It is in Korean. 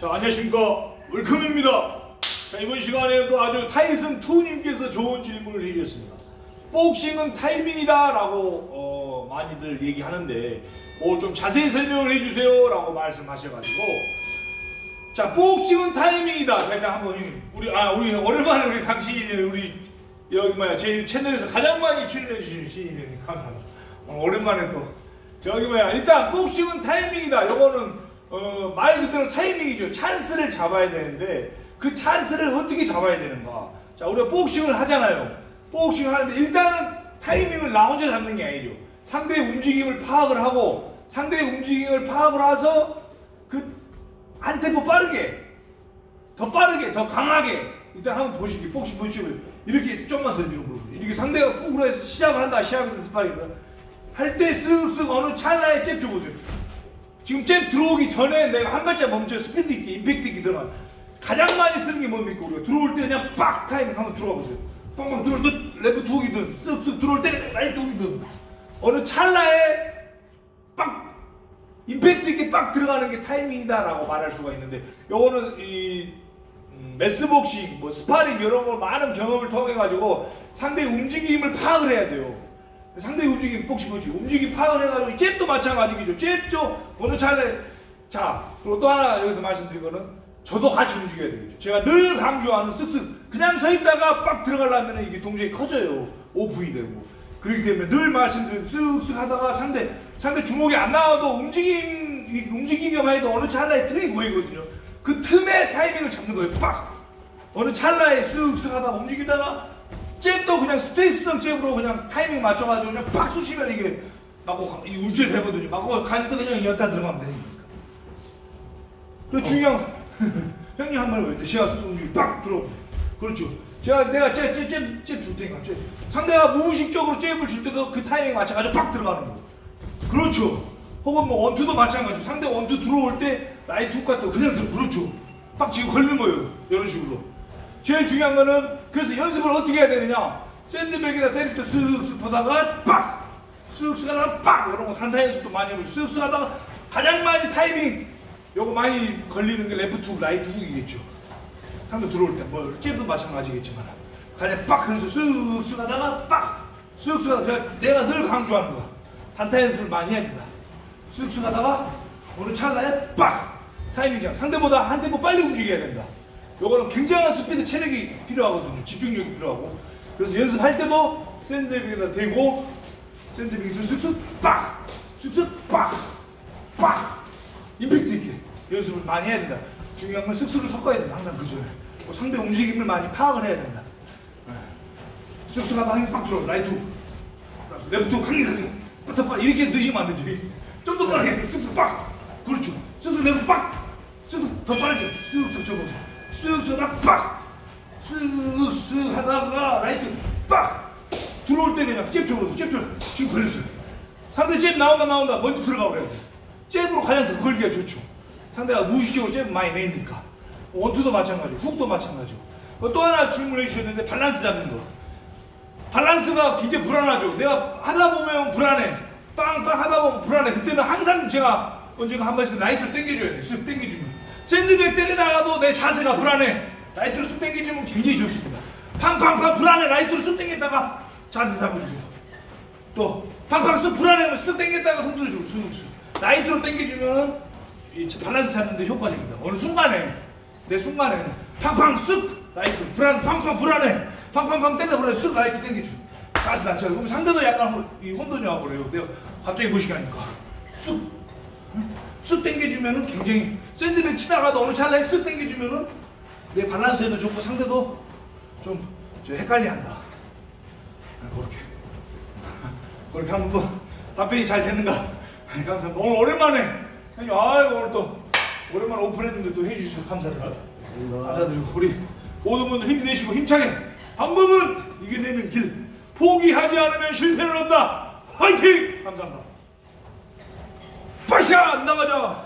자, 안녕하십니까. 웰컴입니다. 자, 이번 시간에도 아주 타이슨 투님께서 좋은 질문을 해주셨습니다. 복싱은 타이밍이다 라고 어, 많이들 얘기하는데 뭐 좀 자세히 설명을 해주세요 라고 말씀하셔가지고 자 복싱은 타이밍이다 자 일단 한번 우리 아 우리 오랜만에 우리 강신이 우리 여기 뭐야 제 채널에서 가장 많이 출연해 주신 신인님 감사합니다 오랜만에 또 저기 뭐야 일단 복싱은 타이밍이다 요거는 어, 말 그대로 타이밍이죠. 찬스를 잡아야 되는데 그 찬스를 어떻게 잡아야 되는가. 자 우리가 복싱을 하잖아요. 복싱을 하는데 일단은 타이밍을 나 혼자 잡는 게 아니죠. 상대의 움직임을 파악을 하고 상대의 움직임을 파악을 해서 그한 템포 빠르게 더 빠르게 더 강하게 일단 한번 보시기. 복싱 보시고 이렇게 좀만 더 뒤로 보고 이렇게 상대가 폭으로 해서 시작을 한다 시작을 해서 스파링 할때 쓱쓱 어느 찰나에 잽 줘보세요 지금 잽 들어오기 전에 내가 한 발짝 멈춰 스피드 있게 임팩트 있게 들어가. 가장 많이 쓰는 게 뭡니까 우리가? 들어올 때 그냥 빡 타이밍 한번 들어가 보세요. 빵빵 들어올 때 레프트 훅이든 쓱쓱 들어올 때 라이트 훅이든. 어느 찰나에 빡 임팩트 있게 빡 들어가는 게 타이밍이다라고 말할 수가 있는데 요거는 이 음, 매스복싱, 뭐 스파링 이런 거 많은 경험을 통해 가지고 상대의 움직임을 파악을 해야 돼요. 상대의 움직임 복싱 거지 움직임 파악을 해가지고 잽도 마찬가지겠죠. 잽죠 어느 찰나에 자 그리고 또 하나 여기서 말씀드린 거는 저도 같이 움직여야 되겠죠. 제가 늘 강조하는 쓱쓱 그냥 서 있다가 빡 들어가려면 이게 동작이 커져요. 오프이 되고. 그렇기 때문에 늘 말씀드린 쓱쓱 하다가 상대 상대 주먹이 안 나와도 움직임 움직이기만 해도 어느 찰나에 틈이 보이거든요. 그 틈에 타이밍을 잡는 거예요. 빡 어느 찰나에 쓱쓱 하다가 움직이다가 잽도 그냥 스트레스성 잽으로 그냥 타이밍 맞춰가지고 그냥 빡 쑤시면 이게 막고 이 울질 되거든요. 막고 간수도 그냥 연타 들어가면 되니까. 그 중요한 형님 한번왜 시야 수송 중에 빡 들어. 그렇죠. 제가 내가 잽잽잽잽줄 테니까 잽. 상대가 무의식적으로 잽을 줄 때도 그 타이밍 맞춰가지고 빡 들어가는 거. 그렇죠. 혹은 뭐 원투도 마찬가지고 상대 원투 들어올 때 라이트 훅 같은 거 그냥 들어. 그렇죠. 딱 지금 걸는 거예요. 이런 식으로. 제일 중요한 거는 그래서 연습을 어떻게 해야 되느냐. 샌드백에다 때릴 때 쓱쓱 보다가 빡! 쓱쓱 하다가 빡! 이런 거 단타 연습도 많이 하고 쓱쓱 하다가 가장 많이 타이밍 요거 많이 걸리는 게 레프트 훅, 라이트 훅이겠죠. 상대 들어올 때, 뭐, 잽도 마찬가지겠지만. 가장 빡! 그래서 쓱쓱 하다가 빡! 쓱쓱 하다가 내가 늘 강조하는 거야. 단타 연습을 많이 해야 된다. 쓱쓱 하다가 어느 찰나에 빡! 타이밍이잖아. 상대보다 한 템포 빨리 움직여야 된다. 요거는 굉장한 스피드 체력이 필요하거든요. 집중력이 필요하고. 그래서 연습할 때도 샌드백에다 대고 샌드백에서 쓱쓱 빡! 쓱쓱 빡! 빡! 임팩트 있게 연습을 많이 해야 된다. 중요한 건 쓱쓱을 섞어야 된다. 항상 그죠. 뭐 상대 움직임을 많이 파악을 해야 된다. 쓱쓱 하다 힘빡 들어. 라이트. 레프트 강력하게. 버터빡 이렇게 늦으면 안 되죠. 좀더 빠르게 쓱쓱 빡. 그렇죠. 쓱쓱 레프트 빡. 쓱쓱 더 빠르게 쓱쓱 쳐보세요. 쓱쓱 빡. 쓱쓱 하다가 라이트 빡. 들어올 때 그냥 잽 쳐보세요. 잽 쳐. 지금 걸렸어요. 상대 잽 나온다 나온다 먼저 들어가 버려야 돼. 잽으로 가장 더 걸기가 좋죠. 상대가 무의식적으로 잽 많이 내니까. 원투도 마찬가지고 훅도 마찬가지고. 또 하나 질문해 주셨는데 밸런스 잡는 거. 밸런스가 굉장히 불안하죠. 내가 하다 보면 불안해. 빵빵 하다 보면 불안해. 그때는 항상 제가 언젠가 한 번씩 라이트를 당겨줘야 돼. 쓱 당겨주면. 샌드백 때리다가도 내 자세가 불안해. 라이트를 쓱 당겨주면 굉장히 좋습니다. 팡팡팡 불안해. 라이트를 쓱 당겼다가 자세 잡아주고. 또 팡팡 쓱 불안해. 쓱 당겼다가 흔들어주고. 쓱쓱. 라이트로 당겨주면 이 밸런스 잡는데 효과적입니다. 어느 순간에 내 순간에 팡팡 쓱 라이트 불안 팡팡 불안해. 팡팡팡 때려 그래 쓱 라이트 당겨줘. 자세 낮춰. 그럼 상대도 약간 이 혼돈이 와버려요. 내가 갑자기 무시하니까 쑥. 쑥 당겨주면은 굉장히 샌드백 치다가도 어느 찰나에 쓱 당겨주면은 내 밸런스에도 좋고 상대도 좀, 좀 헷갈려한다. 아, 그렇게 그렇게 한번 뭐 답변이 잘 됐는가? 감사합니다. 오늘 오랜만에 형님 아이고 오늘 또 오랜만에 오픈했는데 또 해주셔서 감사드립니다. 감사드리고 우리 모든 분들 힘내시고 힘차게 방법은 이겨내는 길 포기하지 않으면 실패는 없다. 화이팅! 감사합니다. 빠샤 나가자.